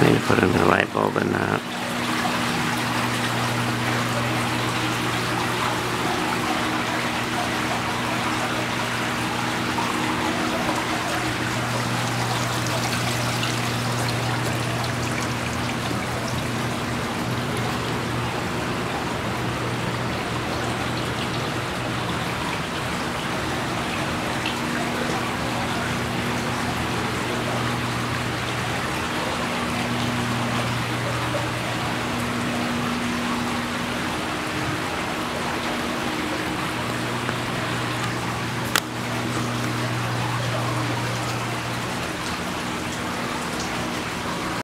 Need to put in the light bulb in that.